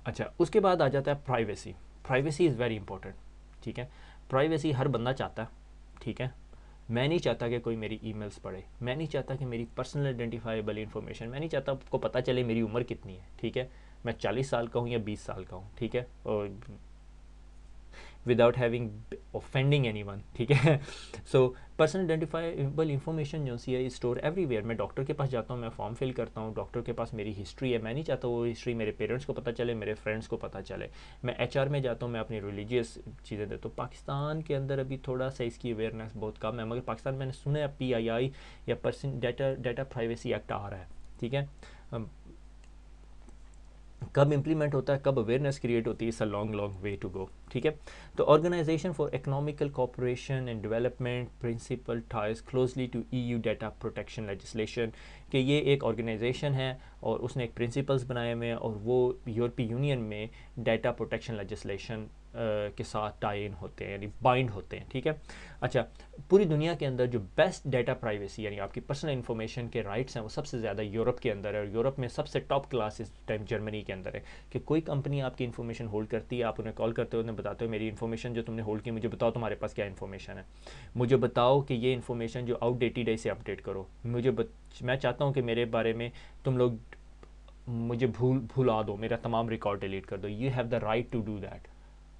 अच्छा उसके बाद आ जाता है privacy privacy is very important ठीक है? प्राइवेसी हर बंदा चाहता है। ठीक है? मैं नहीं चाहता कि कोई मेरी ईमेल्स पढ़े। मैं नहीं चाहता कि मेरी पर्सनल आइडेंटिफाइबल इन्फॉर्मेशन मैं नहीं चाहता आपको पता चले मेरी उम्र कितनी है, ठीक है? मैं चालीस साल का हूँ या बीस साल का हूँ, ठीक है? और without having offending any one ठीक है? सो पर्सनल आइडेंटिफाइबल इंफॉर्मेशन जो सी है स्टोर एवरीवेयर मैं डॉक्टर के पास जाता हूँ, मैं फॉर्म फिल करता हूँ डॉक्टर के पास मेरी हिस्ट्री है, मैं नहीं चाहता वो हिस्ट्री मेरे पेरेंट्स को पता चले, मेरे फ्रेंड्स को पता चले। मैं एच आर में जाता हूँ, मैं अपनी रिलीजियस चीज़ें देता हूँ। पाकिस्तान के अंदर अभी थोड़ा सा इसकी अवेयरनेस बहुत कम है, मगर पाकिस्तान मैंने सुना है पी आई आई या person data data privacy act आ रहा है, ठीक है? कब इम्प्लीमेंट होता है, कब अवेयरनेस क्रिएट होती है it's a long long way to go ठीक है? तो organisation for economical cooperation and development principle ties closely to E U data protection legislation कि ये एक ऑर्गेनाइजेशन है और उसने एक प्रिंसिपल्स बनाए हुए हैं और वो यूरोपीय यूनियन में डाटा प्रोटेक्शन लेजिस्लेशन के साथ टाई इन होते हैं, यानी बाइंड होते हैं, ठीक है? अच्छा पूरी दुनिया के अंदर जो बेस्ट डाटा प्राइवेसी यानी आपकी पर्सनल इन्फॉर्मेशन के राइट्स हैं, वो सबसे ज़्यादा यूरोप के अंदर है, और यूरोप में सबसे टॉप क्लास इस टाइम जर्मनी के अंदर है कि कोई कंपनी आपकी इन्फॉर्मेशन होल्ड करती है, आप उन्हें कॉल करते हो, उन्हें बताते हो, मेरी इन्फॉर्मेशन जो तुमने होल्ड की, मुझे बताओ तुम्हारे पास क्या इन्फॉर्मेशन है? मुझे बताओ कि ये इन्फॉर्मेशन जो आउटडेटेड है, इसे अपडेट करो। मुझे मैं चाहता हूँ कि मेरे बारे में तुम लोग मुझे भूल, भुला दो, मेरा तमाम रिकॉर्ड डिलीट कर दो। You have the right to do that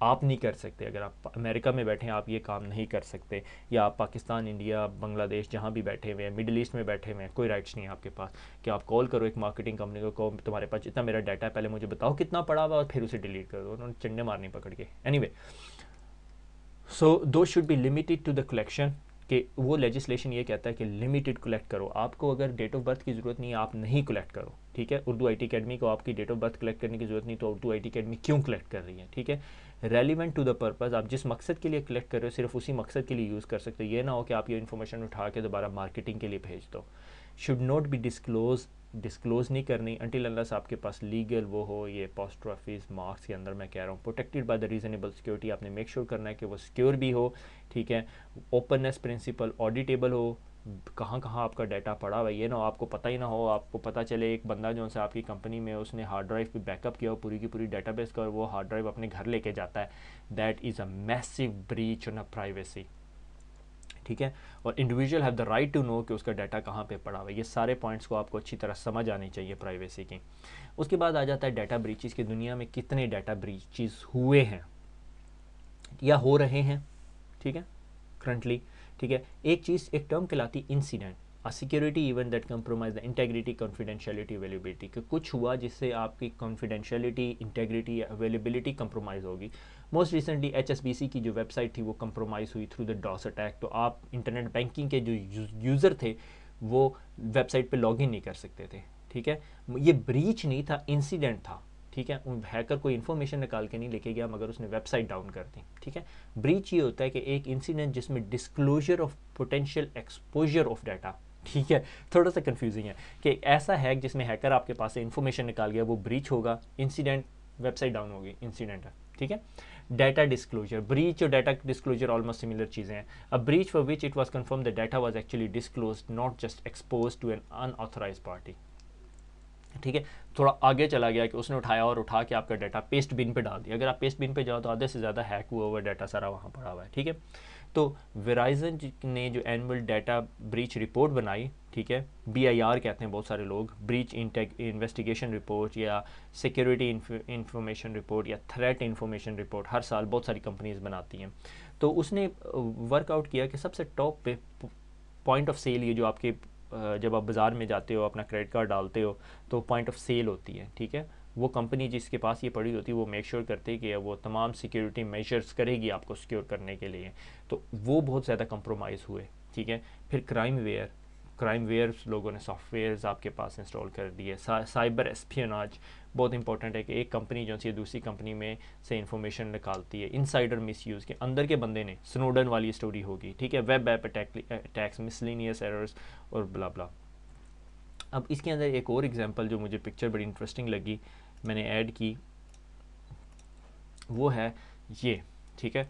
आप नहीं कर सकते। अगर आप अमेरिका में बैठे हैं, आप ये काम नहीं कर सकते। या आप पाकिस्तान, इंडिया, बांग्लादेश जहाँ भी बैठे हुए हैं, मिडिल ईस्ट में बैठे हुए हैं, कोई राइट्स नहीं है आपके पास। कि आप कॉल करो एक मार्केटिंग कंपनी को, कहो, तुम्हारे पास इतना मेरा डाटा है, पहले मुझे बताओ कितना पड़ा हुआ और फिर उसे डिलीट कर दो। उन्होंने चंडे मारने पकड़ के। Any so though should be limited to the collection कि वो लेजिस्लेशन ये कहता है कि लिमिटेड कलेक्ट करो। आपको अगर डेट ऑफ़ बर्थ की ज़रूरत नहीं है, आप नहीं कलेक्ट करो। ठीक है? उर्दू आई टी अकेडमी को आपकी डेट ऑफ़ बर्थ कलेक्ट करने की ज़रूरत नहीं तो उर्दू आई टी अकेडमी क्यों कलेक्ट कर रही है? ठीक है? रेलिवेंट टू द पर्पज़ आप जिस मकसद के लिए कलेक्ट कर रहे हो, सिर्फ़ उसी मकसद के लिए यूज़ कर सकते हो। ये ना हो कि आप ये इन्फॉर्मेशन उठा के दोबारा मार्केटिंग के लिए भेज दो। Should not be disclose disclose नहीं करनी अंटिल अल्लाह आपके पास लीगल वो हो, ये पोस्ट ऑफ़िस मार्क्स के अंदर मैं कह रहा हूँ। Protected by the reasonable security आपने मेक श्योर sure करना है कि वो सिक्योर भी हो, ठीक है? ओपननेस प्रिंसिपल ऑडिटेबल हो कहाँ कहाँ आपका डाटा पड़ा हुआ है, ये ना आपको पता ही ना हो, आपको पता चले एक बंदा जो है आपकी कंपनी में उसने हार्ड ड्राइव पे बैकअप किया हो, पूरी की पूरी डाटाबेस का और वो हार्ड ड्राइव अपने घर लेके जाता है। That is a massive breach on a privacy ठीक है? और individual have the right to know कि उसका डाटा कहाँ पे पड़ा हुआ है। ये सारे पॉइंट्स को आपको अच्छी तरह समझ आनी चाहिए प्राइवेसी की। उसके बाद आ जाता है डाटा ब्रीचेस की दुनिया में कितने डाटा ब्रीचेस हुए हैं या हो रहे हैं। ठीक है? करंटली ठीक है? एक चीज़, एक टर्म कहलाती incident a security event that compromise the integrity confidentiality availability कि कुछ हुआ जिससे आपकी कॉन्फिडेंशियलिटी इंटेग्रिटी अवेलेबिलिटी कंप्रोमाइज़ होगी। मोस्ट रिसेंटली एचएसबीसी की जो वेबसाइट थी, वो कंप्रोमाइज़ हुई थ्रू द डॉस अटैक तो आप इंटरनेट बैंकिंग के जो यूज़र थे, वो वेबसाइट पर लॉग नहीं कर सकते थे। ठीक है? ये ब्रीच नहीं था इंसिडेंट था। ठीक है? हैकर कोई इन्फॉर्मेशन निकाल के नहीं लेके गया, मगर उसने वेबसाइट डाउन कर दी, ठीक है? ब्रीच ये होता है कि एक इंसिडेंट जिसमें disclosure of potential exposure of data ठीक है? थोड़ा सा कंफ्यूजिंग है कि ऐसा हैक जिसमें हैकर आपके पास से इन्फॉर्मेशन निकाल गया, वो ब्रीच होगा इंसिडेंट वेबसाइट डाउन होगी इंसिडेंट है ठीक है? डाटा डिस्क्लोजर ब्रीच और डाटा डिस्क्लोजर ऑलमोस्ट सिमिलर चीज़ें हैं। A breach for which it was confirm the data was actually disclose not just expose to an unauthorized party ठीक है? थोड़ा आगे चला गया कि उसने उठाया और उठा के आपका डाटा पेस्ट बिन पे डाल दिया। अगर आप पेस्ट बिन पे जाओ तो आधे से ज़्यादा हैक हुआ हुआ डाटा सारा वहाँ पड़ा हुआ है, ठीक है? तो वेराइजन ने जो एनुअल डाटा ब्रीच रिपोर्ट बनाई, ठीक है? बी आई आर कहते हैं बहुत सारे लोग। ब्रीच इन्वेस्टिगेशन रिपोर्ट या सिक्योरिटी इंफॉर्मेशन रिपोर्ट या थ्रेट इंफॉर्मेशन रिपोर्ट हर साल बहुत सारी कंपनीज़ बनाती हैं। तो उसने वर्कआउट किया कि सबसे टॉप पे पॉइंट ऑफ़ सेल ये जो आपके जब आप बाज़ार में जाते हो, अपना क्रेडिट कार्ड डालते हो तो पॉइंट ऑफ़ सेल होती है, ठीक है? वो कंपनी जिसके पास ये पड़ी होती है, वो मेक श्योर करती है कि वो तमाम सिक्योरिटी मेजर्स करेगी आपको सिक्योर करने के लिए। तो वो बहुत ज़्यादा कंप्रोमाइज़ हुए, ठीक है? फिर क्राइम वेयर क्राइम वेयर लोगों ने सॉफ्टवेयर आपके पास इंस्टॉल कर दिए साइबर एस्पियनाज बहुत इंपॉर्टेंट है कि एक कंपनी जो है दूसरी कंपनी में से इंफॉर्मेशन निकालती है इनसाइडर मिसयूज़ के अंदर के बंदे ने स्नोडन वाली स्टोरी होगी, ठीक है? Web app attacks miscellaneous errors और बला ब्ला अब इसके अंदर एक और एग्जांपल जो मुझे पिक्चर बड़ी इंटरेस्टिंग लगी, मैंने ऐड की, वो है ये, ठीक है?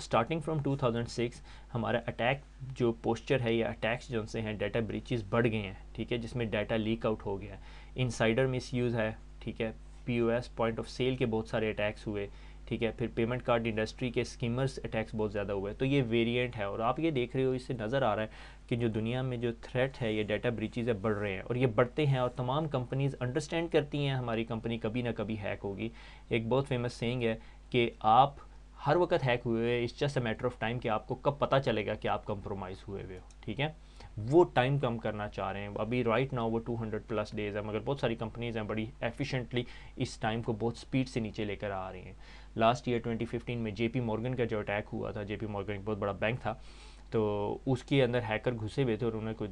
स्टार्टिंग फ्रॉम 2006 हमारा अटैक जो पोस्चर है या अटैक्स जो से हैं डाटा ब्रीचेस बढ़ गए हैं, ठीक है? जिसमें डाटा लीक आउट हो गया है। इनसाइडर मिसयूज़ है ठीक है पीओएस पॉइंट ऑफ़ सेल के बहुत सारे अटैक्स हुए, ठीक है, फिर पेमेंट कार्ड इंडस्ट्री के स्कीमर्स अटैक्स बहुत ज़्यादा हुए तो ये वेरिएंट है, और आप ये देख रहे हो, इससे नज़र आ रहा है कि जो दुनिया में जो थ्रेट है, ये डाटा ब्रीचेज है बढ़ रहे हैं, और ये बढ़ते हैं, और तमाम कंपनीज़ अंडरस्टैंड करती हैं, हमारी कंपनी कभी ना कभी हैक होगी। एक बहुत फ़ेमस सेंग है कि आप हर वक्त हैक हुए it's just a matter of time कि आपको कब पता चलेगा कि आप कंप्रोमाइज़ हुए हुए हो, ठीक है? वो टाइम कम करना चाह रहे हैं। अभी राइट नाउ वो 200 प्लस डेज़ है मगर बहुत सारी कंपनीज़ हैं बड़ी एफिशिएंटली इस टाइम को बहुत स्पीड से नीचे लेकर आ रही हैं। लास्ट ईयर 2015 में जेपी मॉर्गन का जो अटैक हुआ था जेपी मॉर्गन एक बहुत बड़ा बैंक था तो उसके अंदर हैकर घुसे हुए थे और उन्हें कोई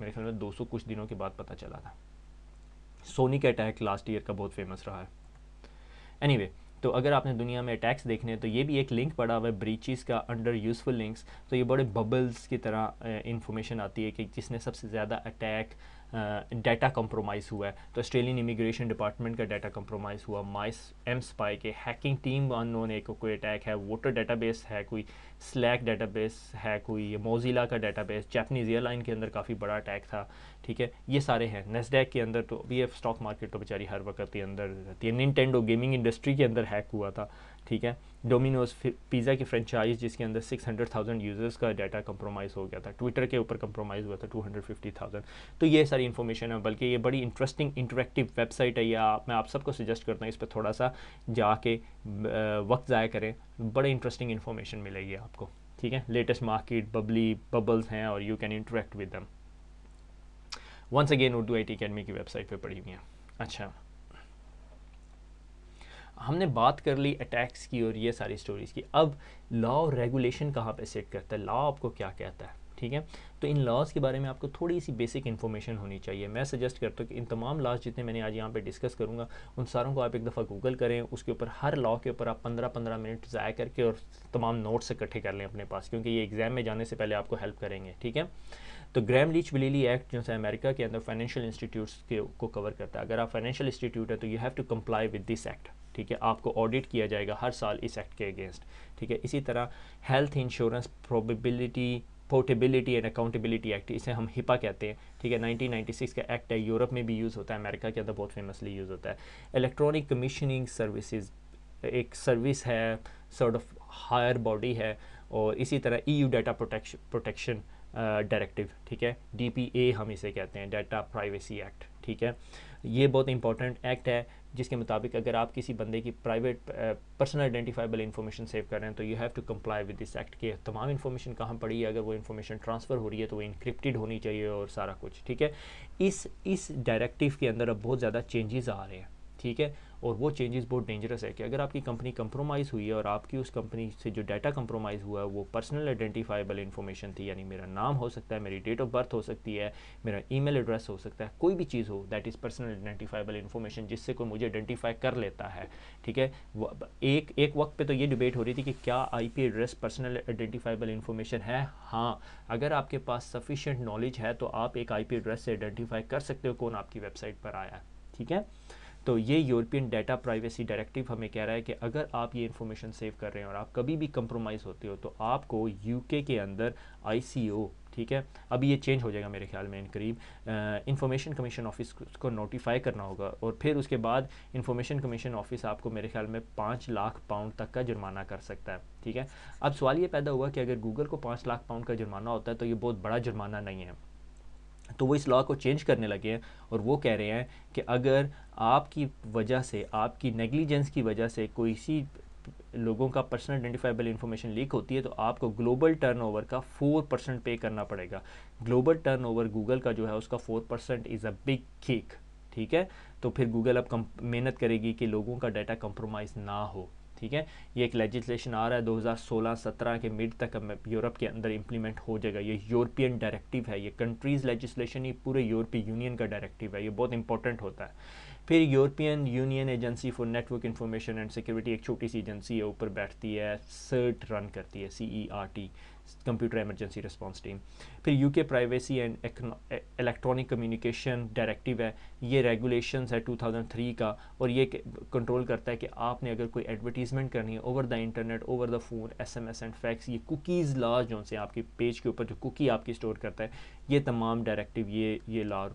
मेरे ख्याल में 200 कुछ दिनों के बाद पता चला था। सोनी का अटैक लास्ट ईयर का बहुत फ़ेमस रहा है। एनी anyway, तो अगर आपने दुनिया में अटैक्स देखने तो ये भी एक लिंक पड़ा हुआ है ब्रीचिज़ का अंडर यूज़फुल लिंक्स तो ये बड़े बबल्स की तरह इंफॉर्मेशन आती है कि जिसने सबसे ज़्यादा अटैक डाटा कंप्रोमाइज़ हुआ है। तो ऑस्ट्रेलियन इमिग्रेशन डिपार्टमेंट का डाटा कंप्रोमाइज़ हुआ। माइस एम स्पाई के हैकिंग टीम अननोन एक कोई अटैक है। वोटर डाटाबेस है कोई स्लैक डाटाबेस है कोई मोजिला का डाटाबेस जैपनीज एयरलाइन के अंदर काफ़ी बड़ा अटैक था, ठीक है? ये सारे हैं। नेस्डैक के अंदर तो अभी स्टॉक मार्केट तो बेचारी हर वक्त के अंदर रहती है निनटेंडो गेमिंग इंडस्ट्री के अंदर हैक हुआ था। ठीक है? डोमिनोज पिज़्ज़ा की फ्रेंचाइज जिसके अंदर सिक्स हंड्रेड थाउज़ेंड यूज़र्स का डाटा कंप्रोमाइज़ हो गया था। ट्विटर के ऊपर कंप्रोमाइज़ हुआ था टू हंड्रेड फिफ्टी थाउज़ेंड तो ये सारी इन्फॉर्मेशन है, बल्कि ये बड़ी इंटरेस्टिंग इंटरेक्टिव वेबसाइट है, या मैं आप सबको सजेस्ट करता हूँ इस पर थोड़ा सा जाके वक्त ज़ाया करें। बड़े इंटरेस्टिंग इन्फॉर्मेशन मिलेगी आपको, ठीक है? लेटेस्ट मार्केट बबली बबल्स हैं और you can interact with them once again Urdu I T Academy की वेबसाइट पर पड़ी हुई हैं। अच्छा। हमने बात कर ली अटैक्स की और ये सारी स्टोरीज़ की। अब लॉ और रेगुलेशन कहाँ पे सेट करता है? लॉ आपको क्या कहता है? ठीक है? तो इन लॉज के बारे में आपको थोड़ी सी बेसिक इन्फॉर्मेशन होनी चाहिए। मैं सजेस्ट करता हूँ कि इन तमाम लॉज जितने मैंने आज यहाँ पे डिस्कस करूँगा, उन सारों को आप एक दफ़ा गूगल करें, उसके ऊपर हर लॉ के ऊपर आप पंद्रह पंद्रह मिनट ज़ाया करके और तमाम नोट्स इकट्ठे कर लें अपने पास, क्योंकि ये एग्ज़ाम में जाने से पहले आपको हेल्प करेंगे। ठीक है? तो ग्रैम लीच विलीली एक्ट जो है अमेरिका के अंदर फाइनेंशियल इंस्टीट्यूट्स के, को कवर करता है। अगर आप फाइनेंशियल इंस्टीट्यूट है तो you have to comply with this act ठीक है? आपको ऑडिट किया जाएगा हर साल इस एक्ट के अगेंस्ट ठीक है? इसी तरह health insurance probability portability and accountability act इसे हम हिपा कहते हैं, ठीक है? 1996 का एक्ट है, यूरोप में भी यूज़ होता है अमेरिका के अंदर बहुत फेमसली यूज़ होता है। इलेक्ट्रॉनिक कमीशनिंग सर्विसेज़ एक सर्विस है सॉर्ट ऑफ़ हायर बॉडी है, और इसी तरह E U data protection protection directive, ठीक है? डीपीए हम इसे कहते हैं डाटा प्राइवेसी एक्ट ठीक है? ये बहुत इंपॉर्टेंट एक्ट है, जिसके मुताबिक अगर आप किसी बंदे की private personal identifiable information save कर रहे हैं तो you have to comply with this act के तमाम इन्फॉर्मेशन कहाँ पड़ी है? अगर वो इन्फॉर्मेशन ट्रांसफ़र हो रही है तो वो इनक्रिप्टेड होनी चाहिए और सारा कुछ, ठीक है? इस इस डायरेक्टिव के अंदर अब बहुत ज़्यादा चेंजेस आ रहे हैं। ठीक है? और वो चेंजेस बहुत डेंजरस है कि अगर आपकी कंपनी कंप्रोमाइज़ हुई है और आपकी उस कंपनी से जो डाटा कंप्रोमाइज़ हुआ है, वो पर्सनल आइडेंटिफाइबल इन्फॉर्मेशन थी, यानी मेरा नाम हो सकता है, मेरी डेट ऑफ़ बर्थ हो सकती है, मेरा ईमेल एड्रेस हो सकता है, कोई भी चीज़ हो that is personal identifiable information जिससे कोई मुझे आइडेंटिफाई कर लेता है, ठीक है? एक एक वक्त पे तो ये डिबेट हो रही थी कि क्या IP address personal identifiable information है? हाँ अगर आपके पास सफिशेंट नॉलेज है तो आप एक आईपी एड्रेस से आइडेंटिफाई कर सकते हो कौन आपकी वेबसाइट पर आया है, ठीक है? तो ये यूरोपियन डाटा प्राइवेसी डायरेक्टिव हमें कह रहा है कि अगर आप ये इन्फॉर्मेशन सेव कर रहे हैं और आप कभी भी कंप्रोमाइज़ होते हो तो आपको यूके के अंदर आईसीओ ठीक है? अभी ये चेंज हो जाएगा मेरे ख्याल में इन करीब। इंफॉर्मेशन कमीशन ऑफ़िस को नोटिफाई करना होगा और फिर उसके बाद इंफॉर्मेशन कमीशन ऑफ़िस आपको मेरे ख्याल में पाँच लाख पाउंड तक का जुर्माना कर सकता है, ठीक है? अब सवाल ये पैदा हुआ कि अगर गूगल को पाँच लाख पाउंड का जुर्माना होता है तो ये बहुत बड़ा जुर्माना नहीं है। तो वो इस लॉ को चेंज करने लगे हैं और वो कह रहे हैं कि अगर आपकी वजह से, आपकी नेग्लिजेंस की वजह से कोई सी लोगों का पर्सनल आइडेंटिफाइबल इन्फॉर्मेशन लीक होती है तो आपको ग्लोबल टर्नओवर का फोर परसेंट पे करना पड़ेगा। ग्लोबल टर्नओवर गूगल का जो है, उसका four percent is a big cake ठीक है? तो फिर गूगल अब मेहनत करेगी कि लोगों का डाटा कंप्रोमाइज़ ना हो। ठीक है? ये एक लेजिस्लेशन आ रहा है 2016-17 के मिड तक यूरोप के अंदर इम्प्लीमेंट हो जाएगा। ये यूरोपियन डायरेक्टिव है, ये कंट्रीज़ लेजिस्लेशन ही पूरे यूरोपीय यूनियन का डायरेक्टिव है, ये बहुत इंपॉर्टेंट होता है। फिर European Union agency for network information and security एक छोटी सी एजेंसी है, ऊपर बैठती है सर्ट रन करती है C E R T computer emergency response team फिर UK privacy and electronic communication directive है। ये रेगुलेशंस है 2003 का और ये कंट्रोल करता है कि आपने अगर कोई एडवर्टीजमेंट करनी है over the internet over the phone S M S and fax ये कुकीज़ लॉ जो से आपके पेज के ऊपर जो कुकी आपकी स्टोर करता है। ये तमाम डायरेक्टिव ये ये लॉ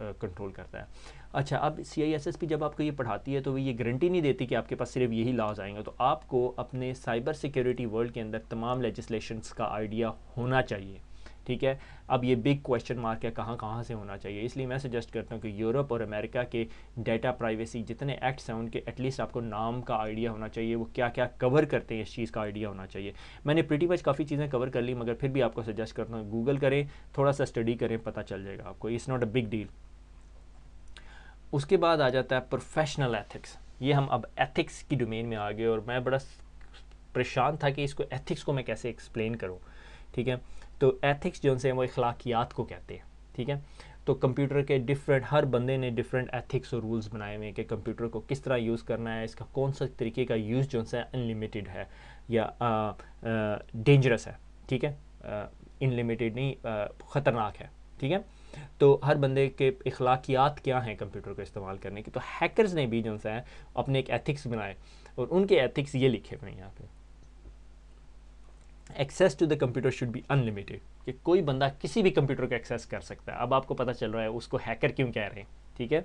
कंट्रोल करता है। अच्छा अब C I S S P जब आपको ये पढ़ाती है तो ये गारंटी नहीं देती कि आपके पास सिर्फ़ यही लॉज आएँगे। तो आपको अपने साइबर सिक्योरिटी वर्ल्ड के अंदर तमाम लेजिस्लेशंस का आइडिया होना चाहिए। ठीक है? अब ये बिग क्वेश्चन मार्क है, कहाँ कहाँ से होना चाहिए? इसलिए मैं सजेस्ट करता हूँ कि यूरोप और अमेरिका के डेटा प्राइवेसी जितने एक्ट्स हैं, उनके एटलीस्ट आपको नाम का आइडिया होना चाहिए। वो क्या क्या कवर करते हैं, इस चीज़ का आइडिया होना चाहिए। मैंने प्रिटी मच काफ़ी चीज़ें कवर कर ली, मगर फिर भी आपको सजेस्ट करता हूँ गूगल करें, थोड़ा सा स्टडी करें, पता चल जाएगा आपको। It's not a big deal उसके बाद आ जाता है प्रोफेशनल एथिक्स ये हम अब एथिक्स की डोमेन में आ गए और मैं बड़ा परेशान था कि इसको एथिक्स को मैं कैसे एक्सप्लेन करूँ, ठीक है? तो एथिक्स जो है वो अखलाकियात को कहते हैं, ठीक है? तो कंप्यूटर के डिफरेंट हर बंदे ने डिफरेंट एथिक्स और रूल्स बनाए हुए हैं कि कंप्यूटर को किस तरह यूज़ करना है, इसका कौन सा तरीके का यूज़ जो है अनलिमिटेड है या डेंजरस है, ठीक है? इनलिमिटेड नहीं ख़तरनाक है, ठीक है? तो हर बंदे के अखलाकियात क्या हैं कंप्यूटर को इस्तेमाल करने की? तो हैकर्स ने भी जो है, अपने एक एथिक्स बनाए और उनके एथिक्स ये लिखे हुए हैं यहाँ पे। Access to the computer should be unlimited कि कोई बंदा किसी भी कंप्यूटर को एक्सेस कर सकता है। अब आपको पता चल रहा है, उसको हैकर क्यों कह रहे हैं, ठीक है?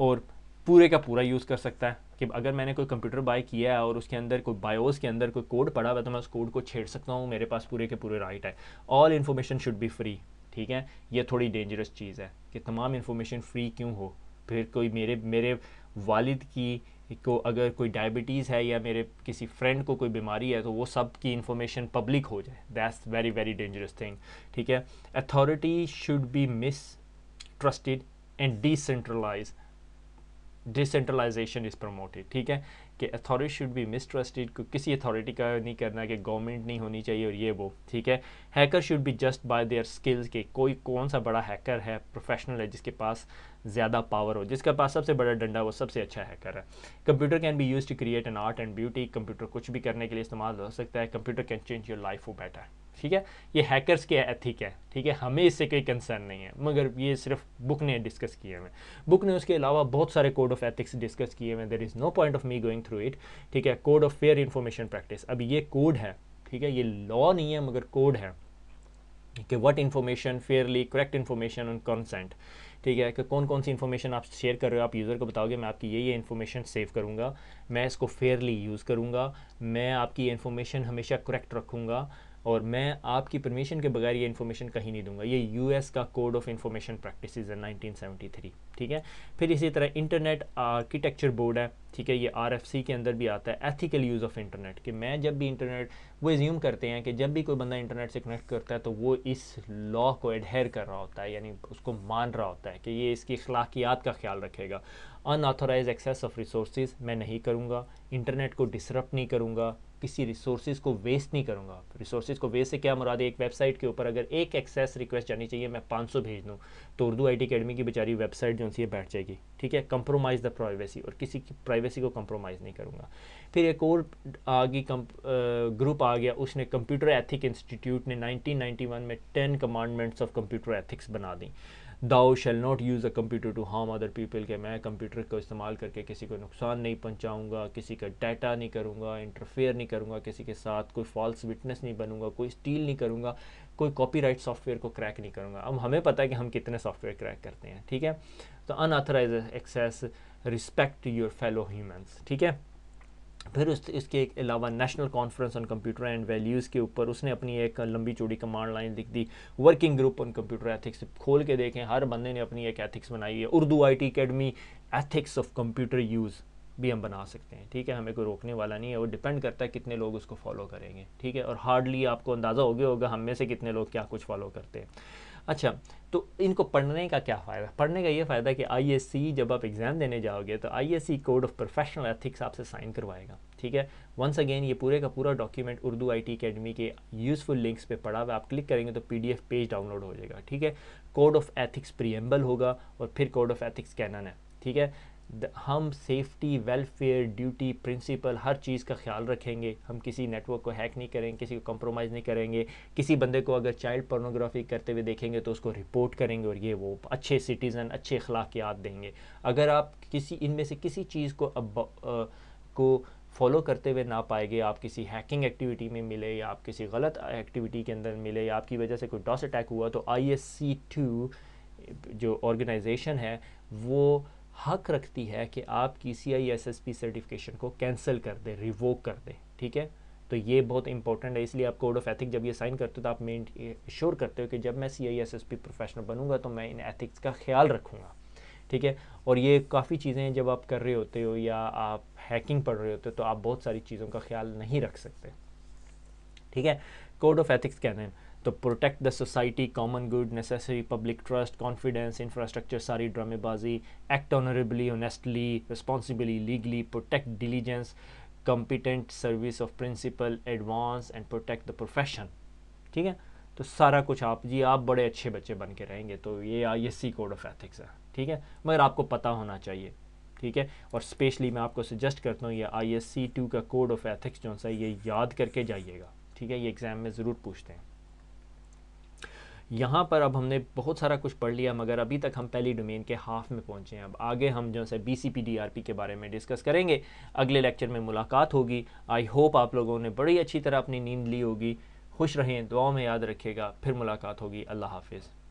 और पूरे का पूरा यूज़ कर सकता है, कि अगर मैंने कोई कंप्यूटर बाय किया है और उसके अंदर कोई बायोस के अंदर कोई कोड पड़ा हुआ तो मैं उस कोड को छेड़ सकता हूँ, मेरे पास पूरे के पूरे राइट है। All information should be free ठीक है? ये थोड़ी डेंजरस चीज़ है कि तमाम इन्फॉर्मेशन फ्री क्यों हो? फिर कोई मेरे मेरे वालिद की को अगर कोई डायबिटीज़ है या मेरे किसी फ्रेंड को कोई बीमारी है तो वो सब की इन्फॉर्मेशन पब्लिक हो जाए। That's very very dangerous thing ठीक है? Authority should be mistrusted and decentralize decentralization is promoted ठीक है? कि अथॉरिटी शुड बी मिसट्रस्टेड को किसी अथॉरिटी का नहीं करना कि गवर्नमेंट नहीं होनी चाहिए और ये वो, ठीक है? Hacker should be judged by their skills के कोई कौन सा बड़ा हैकर है प्रोफेशनल है, जिसके पास ज़्यादा पावर हो, जिसके पास सबसे बड़ा डंडा वो सबसे अच्छा हैकर है। Computer can be use to create an art and beauty computer कुछ भी करने के लिए इस्तेमाल हो सकता है computer can change your life वो बेटर ठीक है? ये हैकर्स के एथिक है, ठीक है? हमें इससे कोई कंसर्न नहीं है, मगर ये सिर्फ़ बुक ने डिस्कस किए हुए बुक ने उसके अलावा बहुत सारे कोड ऑफ़ एथिक्स डिस्कस किए हुए there is no point of me going through it ठीक है? Code of fair information practice अब ये कोड है, ठीक है? ये लॉ नहीं है, मगर कोड है कि what information fairly correct information on consent ठीक है? कि कौन कौन सी इन्फॉर्मेशन आप शेयर कर रहे हो, आप यूज़र को बताओगे, मैं आपकी ये ये इन्फॉर्मेशन सेव करूँगा, मैं इसको फेयरली यूज़ करूँगा, मैं आपकी इन्फॉर्मेशन हमेशा करेक्ट रखूँगा और मैं आपकी परमिशन के बगैर ये इन्फॉर्मेशन कहीं नहीं दूँगा। ये यूएस का कोड ऑफ़ इंफॉर्मेशन प्रैक्टिस है 1973 ठीक है? फिर इसी तरह इंटरनेट आर्किटेक्चर बोर्ड है, ठीक है? ये आरएफसी के अंदर भी आता है एथिकल यूज़ ऑफ़ इंटरनेट कि मैं जब भी इंटरनेट वो एज्यूम करते हैं कि जब भी कोई बंदा इंटरनेट से कनेक्ट करता है तो वो इस लॉ को एडहेयर कर रहा होता है, यानी उसको मान रहा होता है कि ये इसकी अखलाकियात का ख्याल रखेगा। अनऑथोराइज एक्सेस ऑफ़ रिसोर्स मैं नहीं करूँगा इंटरनेट को डिसरप्ट नहीं करूँगा किसी रिसोर्स को वेस्ट नहीं करूँगा। रिसोर्स को वेस्ट से क्या मुराद है? एक वेबसाइट के ऊपर अगर एक एक्सेस रिक्वेस्ट जानी चाहिए, मैं 500 भेज दूँ तो उर्दू आई टी अकेडमी की बेचारी वेबसाइट जो सी बैठ जाएगी। ठीक है? कंप्रोमाइज़ द प्राइवेसी और किसी की प्राइवेसी को कंप्रोमाइज़ नहीं करूँगा। फिर एक और आगे ग्रुप आ गया, उसने कंप्यूटर एथिक इंस्टीट्यूट ने 1991 में ten commandments of computer ethics बना दी। Thou shall not use a computer to harm other people के मैं कंप्यूटर को इस्तेमाल करके किसी को नुकसान नहीं पहुंचाऊँगा, किसी का डाटा नहीं करूँगा इंटरफेयर नहीं करूँगा, किसी के साथ कोई फॉल्स विटनेस नहीं बनूँगा, कोई स्टील नहीं करूँगा, कोई कॉपीराइट सॉफ्टवेयर को क्रैक नहीं करूँगा। अब हमें पता है कि हम कितने सॉफ्टवेयर क्रैक करते हैं, ठीक है? तो unauthorize access respect your fellow humans ठीक है? फिर उस, इसके अलावा national conference on computer and values के ऊपर उसने अपनी एक लंबी चौड़ी कमांड लाइन लिख दी working group on computer ethics खोल के देखें, हर बंदे ने अपनी एक एथिक्स बनाई है। Urdu I T Academy ethics of computer use भी हम बना सकते हैं, ठीक है? हमें कोई रोकने वाला नहीं है, वो डिपेंड करता है कितने लोग उसको फॉलो करेंगे, ठीक है? और हार्डली आपको अंदाज़ा हो गया होगा हम में से कितने लोग क्या कुछ फॉलो करते हैं। अच्छा तो इनको पढ़ने का क्या फ़ायदा? पढ़ने का ये फ़ायदा कि आईएससी जब आप एग्ज़ाम देने जाओगे तो ISC code of professional ethics आपसे साइन करवाएगा, ठीक है? वंस अगेन ये पूरे का पूरा document Urdu I T Academy के यूज़फुल लिंक्स पे पढ़ा हुआ आप क्लिक करेंगे तो पीडीएफ पेज डाउनलोड हो जाएगा, ठीक है? कोड ऑफ़ एथिक्स प्रियम्बल होगा और फिर कोड ऑफ़ एथिक्स कैनन है, ठीक है? हम सेफ्टी वेलफेयर ड्यूटी प्रिंसिपल हर चीज़ का ख्याल रखेंगे। हम किसी नेटवर्क को हैक नहीं करेंगे किसी को कंप्रोमाइज़ नहीं करेंगे। किसी बंदे को अगर चाइल्ड पोर्नोग्राफी करते हुए देखेंगे तो उसको रिपोर्ट करेंगे और ये वो अच्छे सिटीज़न अच्छे अखलाकियात देंगे। अगर आप किसी इनमें से किसी चीज़ को अब आ, को फॉलो करते हुए ना पाएँगे आप किसी हैकिंग एक्टिविटी में मिले या आप किसी गलत एक्टिविटी के अंदर मिले या आपकी वजह से कोई डॉस अटैक हुआ तो आई एस सी जो ऑर्गेनाइजेशन है वो हक रखती है कि आपकी C I S S P certification को कैंसिल कर दे रिवोक कर दे, ठीक है? तो ये बहुत इंपॉर्टेंट है, इसलिए आप कोड ऑफ़ एथिक्स जब ये साइन करते हो तो आप मेन श्योर करते हो कि जब मैं C I S S P professional बनूँगा तो मैं इन एथिक्स का ख्याल रखूँगा, ठीक है? और ये काफ़ी चीज़ें जब आप कर रहे होते हो या आप हैकिंग पढ़ रहे होते हो तो आप बहुत सारी चीज़ों का ख्याल नहीं रख सकते, ठीक है? कोड ऑफ़ एथिक्स कहते हैं? तो protect the society common good necessary public trust confidence infrastructure सारी ड्रामेबाजी act honourably honestly responsibly legally protect diligence competent service of principle advance and protect the profession ठीक है? तो सारा कुछ आप, जी, आप बड़े अच्छे बच्चे बन के रहेंगे तो ये I S C code of ethics है, ठीक है? मगर आपको पता होना चाहिए, ठीक है? और स्पेशली मैं आपको सजेस्ट करता हूँ, ये आई एस सी टू का कोड ऑफ़ एथिक्स जो सा ये याद करके जाइएगा, ठीक है? ये एग्ज़ाम में ज़रूर पूछते हैं। यहाँ पर अब हमने बहुत सारा कुछ पढ़ लिया, मगर अभी तक हम पहली डोमेन के हाफ़ में पहुँचे हैं। अब आगे हम जो है B C P D R P के बारे में डिस्कस करेंगे। अगले लेक्चर में मुलाकात होगी। आई होप आप लोगों ने बड़ी अच्छी तरह अपनी नींद ली होगी। खुश रहें दुआ में याद रखेगा फिर मुलाकात होगी। अल्लाह हाफिज़।